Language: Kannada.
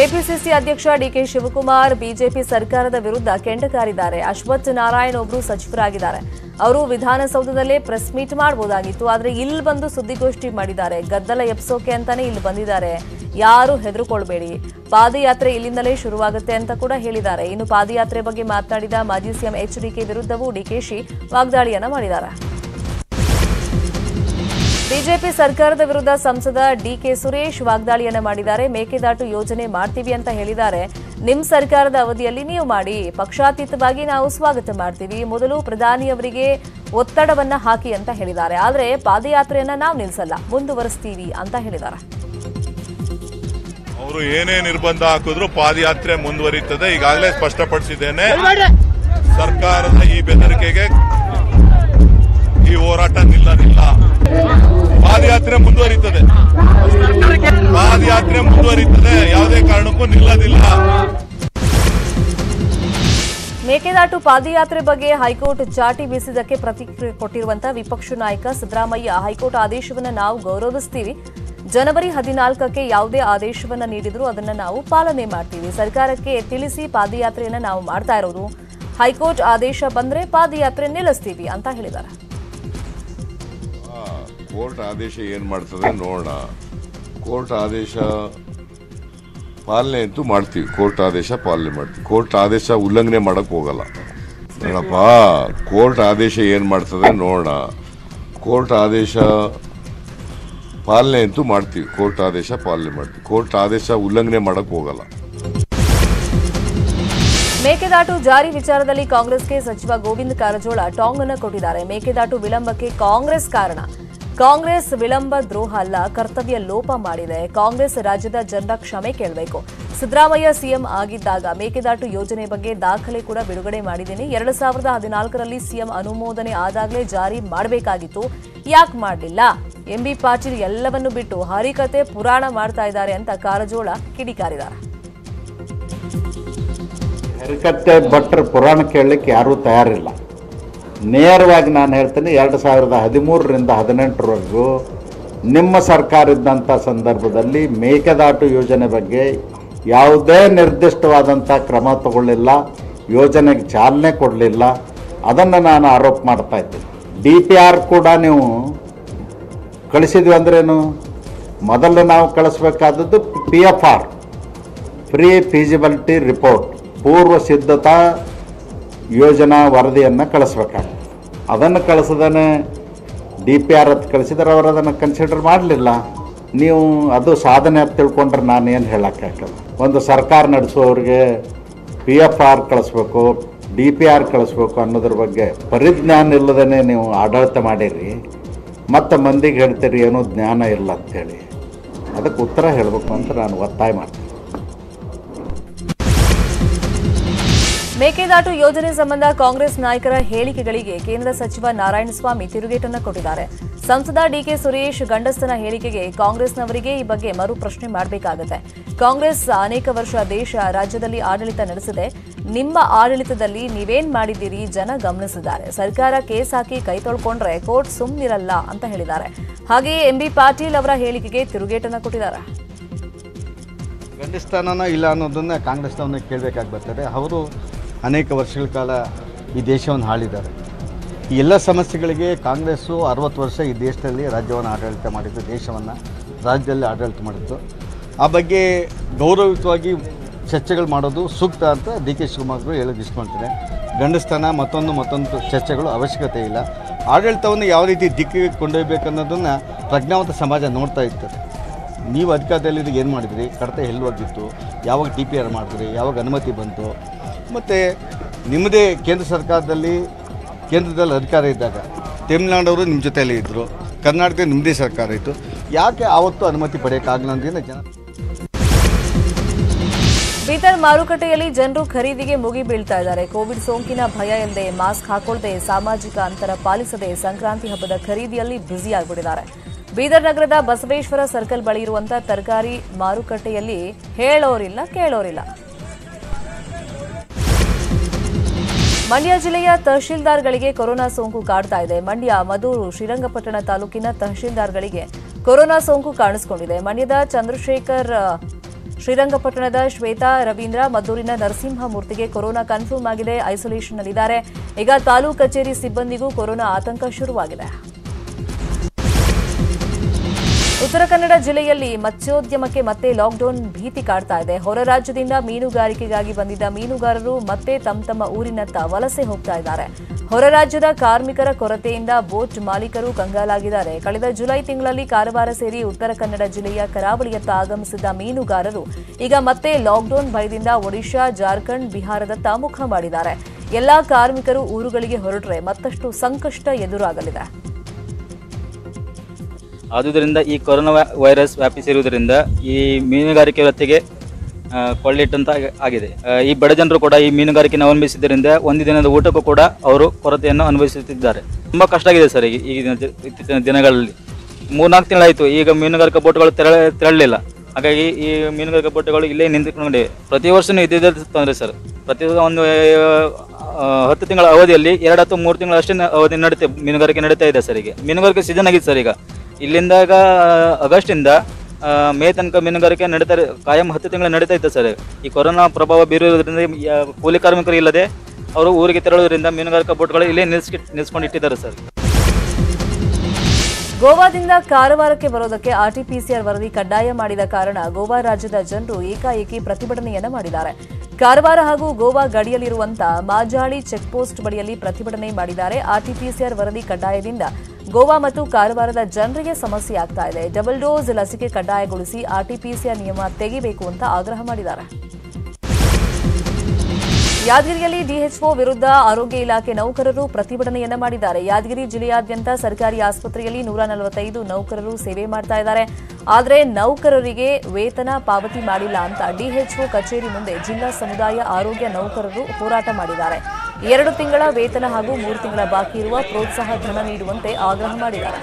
ಕೆಪಿಸಿಸಿ ಅಧ್ಯಕ್ಷ ಡಿಕೆ ಶಿವಕುಮಾರ್, ಬಿಜೆಪಿ ಸರ್ಕಾರದ ವಿರುದ್ಧ ಕೆಂಡಕಾರಿದ್ದಾರೆ. ಅಶ್ವಥ್ ನಾರಾಯಣ್ ಒಬ್ರು ಸಚಿವರಾಗಿದ್ದಾರೆ. ಅವರು ವಿಧಾನಸೌಧದಲ್ಲೇ ಪ್ರೆಸ್ ಮೀಟ್ ಮಾಡಬಹುದಾಗಿತ್ತು ಆದರೆ ಇಲ್ಲಿ ಬಂದು ಸುದ್ದಿಗೋಷ್ಠಿ ಮಾಡಿದ್ದಾರೆ. ಗದ್ದಲ ಎಪ್ಸೋಕೆ ಅಂತಾನೆ ಇಲ್ಲಿ ಬಂದಿದ್ದಾರೆ. ಯಾರು ಹೆದರುಕೊಳ್ಬೇಡಿ. ಪಾದಯಾತ್ರೆ ಇಲ್ಲಿಂದಲೇ ಶುರುವಾಗುತ್ತೆ ಅಂತ ಕೂಡ ಹೇಳಿದ್ದಾರೆ. ಇನ್ನು ಪಾದಯಾತ್ರೆ ಬಗ್ಗೆ ಮಾತನಾಡಿದ ಮಾಜಿ ಸಿಎಂ ಎಚ್ ಡಿಕೆ ವಿರುದ್ಧವೂ ಡಿಕೆಶಿ ವಾಗ್ದಾಳಿಯನ್ನ ಮಾಡಿದ್ದಾರೆ. ಬಿಜೆಪಿ ಸರ್ಕಾರದ ವಿರುದ್ಧ ಸಂಸದ ಡಿಕೆ ಸುರೇಶ್ ವಾಗ್ದಾಳಿಯನ್ನು ಮಾಡಿದ್ದಾರೆ. ಮೇಕೆದಾಟು ಯೋಜನೆ ಮಾಡ್ತೀವಿ ಅಂತ ಹೇಳಿದ್ದಾರೆ. ನಿಮ್ಮ ಸರ್ಕಾರದ ಅವಧಿಯಲ್ಲಿ ನೀವು ಮಾಡಿ. ಪಕ್ಷಾತೀತವಾಗಿ ನಾವು ಸ್ವಾಗತ ಮಾಡ್ತೀವಿ. ಮೊದಲು ಪ್ರಧಾನಿಯವರಿಗೆ ಒತ್ತಡವನ್ನ ಹಾಕಿ ಅಂತ ಹೇಳಿದ್ದಾರೆ. ಆದರೆ ಪಾದಯಾತ್ರೆಯನ್ನ ನಾವು ನಿಲ್ಲಿಸಲ್ಲ ಮುಂದುವರಿಸ್ತೀವಿ ಅಂತ ಹೇಳಿದ್ದಾರೆ. ಅವರು ಏನೇ ನಿರ್ಬಂಧ ಹಾಕಿದ್ರು ಪಾದಯಾತ್ರೆ ಮುಂದುವರಿಯುತ್ತದೆ ಈಗಾಗಲೇ ಸ್ಪಷ್ಟಪಡಿಸಿದ್ದೇನೆ. ಸರ್ಕಾರದ ಈ ಬೆದರಿಕೆಗೆ ಈ ಹೋರಾಟ ನಿಲ್ಲಲಿಲ್ಲ ಪಾದಯಾತ್ರೆ ಮುಂದುವರಿಯುತ್ತದೆ ಪಾದಯಾತ್ರೆ ಮುಂದುವರಿಯುತ್ತದೆ ಯಾವುದೇ ಕಾರಣಕ್ಕೂ ನಿಲ್ಲದಿಲ್ಲ. ಮೇಕೆದಾಟು ಪಾದಯಾತ್ರೆ ಬಗ್ಗೆ ಹೈಕೋರ್ಟ್ ಚಾಟಿ ಬೀಸಿದ್ದಕ್ಕೆ ಪ್ರತಿಕ್ರಿಯೆ ಕೊಟ್ಟಿರುವಂತಹ ವಿಪಕ್ಷ ನಾಯಕ ಸಿದ್ದರಾಮಯ್ಯ. ಹೈಕೋರ್ಟ್ ಆದೇಶವನ್ನು ನಾವು ಗೌರವಿಸ್ತೀವಿ. ಜನವರಿ ಹದಿನಾಲ್ಕಕ್ಕೆ ಯಾವುದೇ ಆದೇಶವನ್ನ ನೀಡಿದ್ರು ಅದನ್ನ ನಾವು ಪಾಲನೆ ಮಾಡ್ತೀವಿ. ಸರ್ಕಾರಕ್ಕೆ ತಿಳಿಸಿ ಪಾದಯಾತ್ರೆಯನ್ನು ನಾವು ಮಾಡ್ತಾ ಇರೋದು. ಹೈಕೋರ್ಟ್ ಆದೇಶ ಬಂದ್ರೆ ಪಾದಯಾತ್ರೆ ನಿಲ್ಲಿಸ್ತೀವಿ ಅಂತ ಹೇಳಿದ್ದಾರೆ. ಕೋರ್ಟ್ ಆದೇಶ ಏನು ಮಾಡ್ತದೆ ನೋಡೋಣ. ಕೋರ್ಟ್ ಆದೇಶ ಪಾಲನೆ ಅಂತೂ ಮಾಡ್ತೀವಿ. ಕೋರ್ಟ್ ಆದೇಶ ಪಾಲನೆ ಮಾಡ್ತೀವಿ. ಕೋರ್ಟ್ ಆದೇಶ ಉಲ್ಲಂಘನೆ ಮಾಡೋಕ್ಕೆ ಹೋಗಲ್ಲ. ನೋಡಪ್ಪ, ಕೋರ್ಟ್ ಆದೇಶ ಏನು ಮಾಡ್ತದೆ ನೋಡೋಣ. ಕೋರ್ಟ್ ಆದೇಶ ಪಾಲನೆ ಅಂತೂ ಮಾಡ್ತೀವಿ. ಕೋರ್ಟ್ ಆದೇಶ ಪಾಲನೆ ಮಾಡ್ತೀವಿ. ಕೋರ್ಟ್ ಆದೇಶ ಉಲ್ಲಂಘನೆ ಮಾಡೋಕ್ಕೆ ಹೋಗಲ್ಲ. ಮೇಕೆದಾಟು ಜಾರಿ ವಿಚಾರದಲ್ಲಿ ಕಾಂಗ್ರೆಸ್ಗೆ ಸಚಿವ ಗೋವಿಂದ ಕಾರಜೋಳ ಟಾಂಗ್ ಅನ್ನು ಕೊಟ್ಟಿದ್ದಾರೆ. ಮೇಕೆದಾಟು ವಿಳಂಬಕ್ಕೆ ಕಾಂಗ್ರೆಸ್ ಕಾರಣ. ಕಾಂಗ್ರೆಸ್ ವಿಳಂಬ ದ್ರೋಹ ಅಲ್ಲ, ಕರ್ತವ್ಯ ಲೋಪ ಮಾಡಿದೆ. ಕಾಂಗ್ರೆಸ್ ರಾಜ್ಯದ ಜನರ ಕ್ಷಮೆ ಕೇಳಬೇಕು. ಸಿದ್ದರಾಮಯ್ಯ ಸಿಎಂ ಆಗಿದ್ದಾಗ ಮೇಕೆದಾಟು ಯೋಜನೆ ಬಗ್ಗೆ ದಾಖಲೆ ಕೂಡ ಬಿಡುಗಡೆ ಮಾಡಿದ್ದೀನಿ. ಎರಡು ಸಾವಿರದ ಹದಿನಾಲ್ಕರಲ್ಲಿ ಸಿಎಂ ಅನುಮೋದನೆ ಆದಾಗಲೇ ಜಾರಿ ಮಾಡಬೇಕಾಗಿತ್ತು. ಯಾಕೆ ಮಾಡಲಿಲ್ಲ? ಎಂಬಿ ಪಾಟೀಲ್ ಎಲ್ಲವನ್ನು ಬಿಟ್ಟು ಹರಿಕತೆ ಪುರಾಣ ಮಾಡ್ತಾ ಇದ್ದಾರೆ ಅಂತ ಕಾರಜೋಳ ಕಿಡಿಕಾರಿದ್ದಾರೆ. ಹರಿಕತೆ ಭಟ್ರ ಪುರಾಣ ಕೇಳಲಿಕ್ಕೆ ಯಾರೂ ತಯಾರಿಲ್ಲ. ನೇರವಾಗಿ ನಾನು ಹೇಳ್ತೀನಿ ಎರಡು ಸಾವಿರದ ಹದಿಮೂರರಿಂದ ಹದಿನೆಂಟರವರೆಗೂ ನಿಮ್ಮ ಸರ್ಕಾರ ಇದ್ದಂಥ ಸಂದರ್ಭದಲ್ಲಿ ಮೇಕೆದಾಟು ಯೋಜನೆ ಬಗ್ಗೆ ಯಾವುದೇ ನಿರ್ದಿಷ್ಟವಾದಂಥ ಕ್ರಮ ತಗೊಳ್ಳಿಲ್ಲ, ಯೋಜನೆಗೆ ಚಾಲನೆ ಕೊಡಲಿಲ್ಲ. ಅದನ್ನು ನಾನು ಆರೋಪ ಮಾಡ್ತಾ ಇದ್ದೀನಿ. ಡಿ ಪಿ ಆರ್ ಕೂಡ ನೀವು ಕಳಿಸಿದ್ವಿ ಅಂದ್ರೇನು? ಮೊದಲು ನಾವು ಕಳಿಸ್ಬೇಕಾದದ್ದು P F R pre feasibility report ಪೂರ್ವ ಸಿದ್ಧತಾ ಯೋಜನಾ ವರದಿಯನ್ನು ಕಳಿಸ್ಬೇಕಾಗ್ತದೆ ಅದನ್ನು ಕಳಿಸದೇ ಡಿ ಪಿ ಆರ್ ಅಂತ ಕಳಿಸಿದ್ರೆ ಅವರು ಅದನ್ನು ಕನ್ಸಿಡರ್ ಮಾಡಲಿಲ್ಲ. ನೀವು ಅದು ಸಾಧನೆ ಅಂತ ತಿಳ್ಕೊಂಡ್ರೆ ನಾನು ಏನು ಒಂದು ಸರ್ಕಾರ ನಡೆಸೋರಿಗೆ ಪಿ ಎಫ್ ಆರ್ ಕಳಿಸ್ಬೇಕು, ಡಿ ಪಿ ಆರ್ ಕಳಿಸ್ಬೇಕು ಅನ್ನೋದ್ರ ಬಗ್ಗೆ ಪರಿಜ್ಞಾನ ಇಲ್ಲದೇ ನೀವು ಆಡಳಿತ ಮಾಡಿರಿ. ಮತ್ತು ಮಂದಿಗೆ ಹೇಳ್ತೀರಿ, ಏನೂ ಜ್ಞಾನ ಇಲ್ಲ ಅಂಥೇಳಿ ಅದಕ್ಕೆ ಉತ್ತರ ಹೇಳಬೇಕು ಅಂತ ನಾನು ಒತ್ತಾಯ ಮಾಡ್ತೀನಿ. ಮೇಕೆದಾಟು ಯೋಜನೆ ಸಂಬಂಧ ಕಾಂಗ್ರೆಸ್ ನಾಯಕರ ಹೇಳಿಕೆಗಳಿಗೆ ಕೇಂದ್ರ ಸಚಿವ ನಾರಾಯಣಸ್ವಾಮಿ ತಿರುಗೇಟನ್ನು ಕೊಟ್ಟಿದ್ದಾರೆ. ಸಂಸದ ಡಿಕೆ ಸುರೇಶ್ ಗಂಡಸ್ತನ ಹೇಳಿಕೆಗೆ ಕಾಂಗ್ರೆಸ್ನವರಿಗೆ ಈ ಬಗ್ಗೆ ಮರು ಪ್ರಶ್ನೆ ಮಾಡಬೇಕಾಗುತ್ತೆ. ಕಾಂಗ್ರೆಸ್ ಅನೇಕ ವರ್ಷ ದೇಶ ರಾಜ್ಯದಲ್ಲಿ ಆಡಳಿತ ನಡೆಸಿದೆ. ನಿಮ್ಮ ಆಡಳಿತದಲ್ಲಿ ನೀವೇನ್ ಮಾಡಿದ್ದೀರಿ ಜನ ಗಮನಿಸಿದ್ದಾರೆ. ಸರ್ಕಾರ ಕೇಸ್ ಹಾಕಿ ಕೈ ತೊಳ್ಕೊಂಡ್ರೆ ಕೋರ್ಟ್ ಸುಮ್ಮನಿರಲ್ಲ ಅಂತ ಹೇಳಿದ್ದಾರೆ. ಹಾಗೆಯೇ ಎಂಬಿ ಪಾಟೀಲ್ ಅವರ ಹೇಳಿಕೆಗೆ ತಿರುಗೇಟನ್ನು ಕೊಟ್ಟಿದ್ದಾರೆ. ಗಂಡಿಸ್ತಾನನ ಇಲ್ಲ ಅನ್ನೋದನ್ನ ಕಾಂಗ್ರೆಸ್ನವನ್ನ ಕೇಳಬೇಕಾಗಿ ಬರ್ತದೆ. ಅವರು ಅನೇಕ ವರ್ಷಗಳ ಕಾಲ ಈ ದೇಶವನ್ನು ಆಳಿದ್ದಾರೆ. ಈ ಎಲ್ಲ ಸಮಸ್ಯೆಗಳಿಗೆ ಕಾಂಗ್ರೆಸ್ಸು ಅರವತ್ತು ವರ್ಷ ಈ ದೇಶದಲ್ಲಿ ರಾಜ್ಯವನ್ನು ಆಡಳಿತ ಮಾಡಿದ್ದು, ದೇಶವನ್ನು, ರಾಜ್ಯದಲ್ಲಿ ಆಡಳಿತ ಮಾಡಿತ್ತು ಆ ಬಗ್ಗೆ ಗೌರವಯುತವಾಗಿ ಚರ್ಚೆಗಳು ಮಾಡೋದು ಸೂಕ್ತ ಅಂತ ಡಿ ಕೆ ಶಿವಕುಮಾರ್ ಹೇಳೋದು ಇಸ್ಕೊಳ್ತಾರೆ ಗಂಡಸ್ಥಾನ ಮತ್ತೊಂದು ಮತ್ತೊಂದು ಚರ್ಚೆಗಳು ಅವಶ್ಯಕತೆ ಇಲ್ಲ. ಆಡಳಿತವನ್ನು ಯಾವ ರೀತಿ ದಿಕ್ಕಿಗೆ ಕೊಂಡೊಯ್ಬೇಕನ್ನೋದನ್ನು ಪ್ರಜ್ಞಾವಂತ ಸಮಾಜ ನೋಡ್ತಾ ಇರ್ತದೆ. ನೀವು ಅಧಿಕಾರದಲ್ಲಿ ಏನು ಮಾಡಿದ್ರಿ? ಕಡತ ಎಲ್ಲಿ ಹೋಗಿತ್ತು? ಯಾವಾಗ ಟಿ ಪಿ ಆರ್ ಮಾಡಿದ್ರಿ? ಯಾವಾಗ ಅನುಮತಿ ಬಂತು? ಮತ್ತು ನಿಮ್ಮದೇ ಕೇಂದ್ರ ಸರ್ಕಾರದಲ್ಲಿ ಕೇಂದ್ರದಲ್ಲಿ ಅಧಿಕಾರ ಇದ್ದಾಗ ತಮಿಳ್ನಾಡವರು ನಿಮ್ಮ ಜೊತೆಯಲ್ಲಿ ಇದ್ದರು ಕರ್ನಾಟಕ ನಿಮ್ಮದೇ ಸರ್ಕಾರ ಇತ್ತು. ಯಾಕೆ ಆವತ್ತು ಅನುಮತಿ ಪಡೆಯೋಕ್ಕಾಗಲ್ಲ ಅಂತ ಜನ ಬೀದರ್ ಮಾರುಕಟ್ಟೆಯಲ್ಲಿ ಜನರು ಖರೀದಿಗೆ ಮುಗಿ ಬೀಳ್ತಾ ಇದ್ದಾರೆ. ಕೋವಿಡ್ ಸೋಂಕಿನ ಭಯ ಇಲ್ಲದೆ ಮಾಸ್ಕ್ ಹಾಕೊಳ್ಳದೆ ಸಾಮಾಜಿಕ ಅಂತರ ಪಾಲಿಸದೆ ಸಂಕ್ರಾಂತಿ ಹಬ್ಬದ ಖರೀದಿಯಲ್ಲಿ ಬ್ಯುಸಿಯಾಗ್ಬಿಟ್ಟಿದ್ದಾರೆ. ಬೀದರ್ ನಗರದ ಬಸವೇಶ್ವರ ಸರ್ಕಲ್ ಬಳಿ ಇರುವಂತಹ ತರಕಾರಿ ಮಾರುಕಟ್ಟೆಯಲ್ಲಿ ಹೇಳೋರಿಲ್ಲ, ಕೇಳೋರಿಲ್ಲ. ಮಂಡ್ಯ ಜಿಲ್ಲೆಯ ತಹಶೀಲ್ದಾರ್ಗಳಿಗೆ ಕೊರೋನಾ ಸೋಂಕು ಕಾಡ್ತಾ ಇದೆ. ಮಂಡ್ಯ ಮದೂರು ಶ್ರೀರಂಗಪಟ್ಟಣ ತಾಲೂಕಿನ ತಹಶೀಲ್ದಾರ್ಗಳಿಗೆ ಕೊರೋನಾ ಸೋಂಕು ಕಾಣಿಸಿಕೊಂಡಿದೆ. ಮಂಡ್ಯದ ಚಂದ್ರಶೇಖರ್ ಶ್ರೀರಂಗಪಟ್ಟಣದ ಶ್ವೇತಾ ರವೀಂದ್ರ ಮದ್ದೂರಿನ ನರಸಿಂಹಮೂರ್ತಿಗೆ ಕೊರೋನಾ ಕನ್ಫರ್ಮ್ ಆಗಿದೆ. ಐಸೋಲೇಷನ್ನಲ್ಲಿದ್ದಾರೆ. ಈಗ ತಾಲೂಕು ಕಚೇರಿ ಸಿಬ್ಬಂದಿಗೂ ಕೊರೋನಾ ಆತಂಕ ಶುರುವಾಗಿದೆ. ಉತ್ತರ ಕನ್ನಡ ಜಿಲ್ಲೆಯಲ್ಲಿ ಮತ್ಸ್ಯೋದ್ಯಮಕ್ಕೆ ಮತ್ತೆ ಲಾಕ್ಡೌನ್ ಭೀತಿ ಕಾಡ್ತಾ ಇದೆ. ಹೊರ ರಾಜ್ಯದಿಂದ ಮೀನುಗಾರಿಕೆಗಾಗಿ ಬಂದಿದ್ದ ಮೀನುಗಾರರು ಮತ್ತೆ ತಮ್ಮ ತಮ್ಮ ಊರಿನತ್ತ ವಲಸೆ ಹೋಗ್ತಾ ಇದ್ದಾರೆ. ಹೊರ ರಾಜ್ಯದ ಕಾರ್ಮಿಕರ ಕೊರತೆಯಿಂದ ಬೋಟ್ ಮಾಲೀಕರು ಕಂಗಾಲಾಗಿದ್ದಾರೆ. ಕಳೆದ ಜುಲೈ ತಿಂಗಳಲ್ಲಿ ಕಾರವಾರ ಸೇರಿ ಉತ್ತರ ಕನ್ನಡ ಜಿಲ್ಲೆಯ ಕರಾವಳಿಯತ್ತ ಆಗಮಿಸಿದ್ದ ಮೀನುಗಾರರು ಈಗ ಮತ್ತೆ ಲಾಕ್ಡೌನ್ ಭಯದಿಂದ ಒಡಿಶಾ, ಜಾರ್ಖಂಡ್, ಬಿಹಾರದತ್ತ ಮುಖ ಮಾಡಿದ್ದಾರೆ. ಎಲ್ಲಾ ಕಾರ್ಮಿಕರು ಊರುಗಳಿಗೆ ಹೊರಟ್ರೆ ಮತ್ತಷ್ಟು ಸಂಕಷ್ಟ ಎದುರಾಗಲಿದೆ. ಆದುದರಿಂದ ಈ ಕೊರೋನಾ ವೈರಸ್ ವ್ಯಾಪಿಸಿರುವುದರಿಂದ ಈ ಮೀನುಗಾರಿಕೆ ವೃತ್ತಿಗೆ ಕೊಳ್ಳಿಟ್ಟಂತ ಆಗಿದೆ. ಈ ಬಡ ಜನರು ಕೂಡ ಈ ಮೀನುಗಾರಿಕೆಯನ್ನು ಅವಲಂಬಿಸಿದ್ದರಿಂದ ಒಂದು ದಿನದ ಊಟಕ್ಕೂ ಕೂಡ ಅವರು ಕೊರತೆಯನ್ನು ಅನುಭವಿಸುತ್ತಿದ್ದಾರೆ. ತುಂಬಾ ಕಷ್ಟ ಆಗಿದೆ ಸರ್ ಈಗ ಈ ದಿನ- ಇತ್ತೀಚಿನ ದಿನಗಳಲ್ಲಿ. ಮೂರ್ನಾಲ್ಕು ತಿಂಗಳಾಯಿತು, ಈಗ ಮೀನುಗಾರಿಕಾ ಬೋಟ್ಗಳು ತೆರಳ ತೆರಳಲಿಲ್ಲ. ಹಾಗಾಗಿ ಈ ಮೀನುಗಾರಿಕಾ ಬೋಟ್ಗಳು ಇಲ್ಲೇ ನಿಂತುಕೊಂಡಿವೆ. ಪ್ರತಿ ವರ್ಷನೂ ಇದ್ದಿದ್ದೇ ತೊಂದರೆ ಸರ್. ಪ್ರತಿ ಒಂದು ಹತ್ತು ತಿಂಗಳ ಅವಧಿಯಲ್ಲಿ ಎರಡು ಅಥವಾ ಮೂರು ತಿಂಗಳ ಅಷ್ಟೇ ಅವಧಿ ನಡೀತೆ ಮೀನುಗಾರಿಕೆ ನಡೀತಾ ಇದೆ ಸರ್ ಈಗ. ಮೀನುಗಾರಿಕೆ ಸೀಸನ್ ಆಗಿದೆ ಸರ್ ಈಗ. ಇಲ್ಲಿಂದಾಗ ಆಗಸ್ಟಿಂದ ಮೇ ತನಕ ಮೀನುಗಾರಿಕೆ ನಡೀತಾ ಕಾಯಂ ಹತ್ತು ತಿಂಗಳು ನಡೀತಾ ಇತ್ತು ಸರ್. ಈ ಕೊರೋನಾ ಪ್ರಭಾವ ಬೀರುವುದರಿಂದ ಕೂಲಿ ಕಾರ್ಮಿಕರು ಇಲ್ಲದೆ, ಅವರು ಊರಿಗೆ ತೆರಳುವುದರಿಂದ ಮೀನುಗಾರಿಕಾ ಬೋಟ್ಗಳು ಇಲ್ಲೇ ನಿಲ್ಸ್ಕಿ ನಿಲ್ಸ್ಕೊಂಡು ಇಟ್ಟಿದ್ದಾರೆ ಸರ್. ಗೋವಾದಿಂದ ಕಾರವಾರಕ್ಕೆ ಬರೋದಕ್ಕೆ ಆರ್ಟಿಪಿಸಿಆರ್ ವರದಿ ಕಡ್ಡಾಯ ಮಾಡಿದ ಕಾರಣ ಗೋವಾ ರಾಜ್ಯದ ಜನರು ಏಕಾಏಕಿ ಪ್ರತಿಭಟನೆಯನ್ನ ಮಾಡಿದ್ದಾರೆ. ಕಾರವಾರ ಹಾಗೂ ಗೋವಾ ಗಡಿಯಲ್ಲಿರುವಂತಹ ಮಾಜಾಳಿ ಚೆಕ್ಪೋಸ್ಟ್ ಬಳಿಯಲ್ಲಿ ಪ್ರತಿಭಟನೆ ಮಾಡಿದ್ದಾರೆ. ಆರ್ಟಿಪಿಸಿಆರ್ ವರದಿ ಕಡ್ಡಾಯದಿಂದ ಗೋವಾ ಮತ್ತು ಕಾರವಾರದ ಜನರಿಗೆ ಸಮಸ್ಯೆ ಆಗ್ತಾ ಇದೆ. ಡಬಲ್ ಡೋಸ್ ಲಸಿಕೆ ಕಡ್ಡಾಯಗೊಳಿಸಿ ಆರ್ಟಿಪಿಸಿಆರ್ ನಿಯಮ ತೆಗಿಬೇಕು ಅಂತ ಆಗ್ರಹ ಮಾಡಿದ್ದಾರೆ. ಯಾದಗಿರಿಯಲ್ಲಿ ಡಿಎಚ್ಒ ವಿರುದ್ಧ ಆರೋಗ್ಯ ಇಲಾಖೆ ನೌಕರರು ಪ್ರತಿಭಟನೆಯನ್ನ ಮಾಡಿದ್ದಾರೆ. ಯಾದಗಿರಿ ಜಿಲ್ಲೆಯಾದ್ಯಂತ ಸರ್ಕಾರಿ ಆಸ್ಪತ್ರೆಯಲ್ಲಿ ನೂರ ನಲವತ್ತೈದು ನೌಕರರು ಸೇವೆ ಮಾಡ್ತಾ ಇದ್ದಾರೆ. ಆದರೆ ನೌಕರರಿಗೆ ವೇತನ ಪಾವತಿ ಮಾಡಿಲ್ಲ ಅಂತ ಡಿಎಚ್ಒ ಕಚೇರಿ ಮುಂದೆ ಜಿಲ್ಲಾ ಸಮುದಾಯ ಆರೋಗ್ಯ ನೌಕರರು ಹೋರಾಟ ಮಾಡಿದ್ದಾರೆ. ಎರಡು ತಿಂಗಳ ವೇತನ ಹಾಗೂ ಮೂರು ತಿಂಗಳ ಬಾಕಿ ಇರುವ ಪ್ರೋತ್ಸಾಹ ಧನ ನೀಡುವಂತೆ ಆಗ್ರಹ ಮಾಡಿದ್ದಾರೆ.